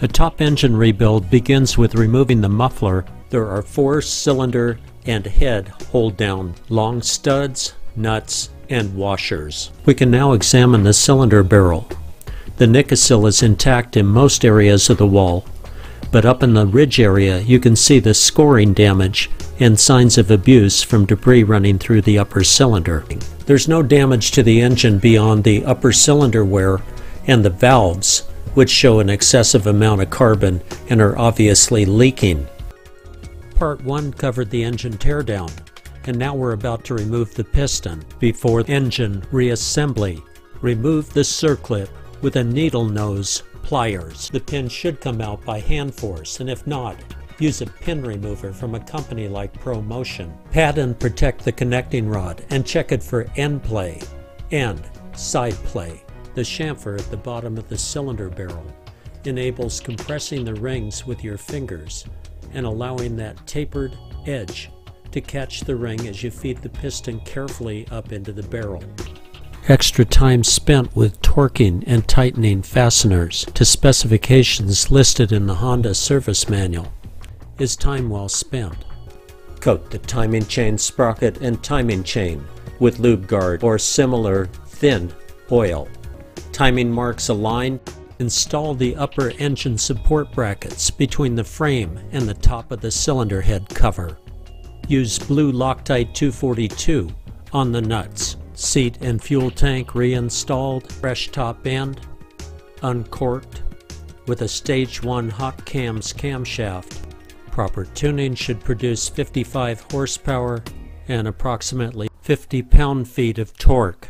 A top engine rebuild begins with removing the muffler. There are four cylinder and head hold down long studs, nuts, and washers. We can now examine the cylinder barrel. The Nikasil is intact in most areas of the wall, but up in the ridge area you can see the scoring damage and signs of abuse from debris running through the upper cylinder. There's no damage to the engine beyond the upper cylinder wear and the valves, which show an excessive amount of carbon and are obviously leaking. Part 1 covered the engine teardown, and now we're about to remove the piston before engine reassembly. Remove the circlip with a needle nose pliers. The pin should come out by hand force, and if not, use a pin remover from a company like ProMotion. Pad and protect the connecting rod and check it for end play and side play. The chamfer at the bottom of the cylinder barrel enables compressing the rings with your fingers and allowing that tapered edge to catch the ring as you feed the piston carefully up into the barrel. Extra time spent with torquing and tightening fasteners to specifications listed in the Honda service manual is time well spent. Coat the timing chain sprocket and timing chain with lube guard or similar thin oil. Timing marks aligned Install the upper engine support brackets between the frame and the top of the cylinder head cover. Use blue Loctite 242 on the nuts. Seat and fuel tank reinstalled, fresh top end, uncorked, with a stage 1 Hot Cams camshaft. Proper tuning should produce 55 horsepower and approximately 50 pound-feet of torque.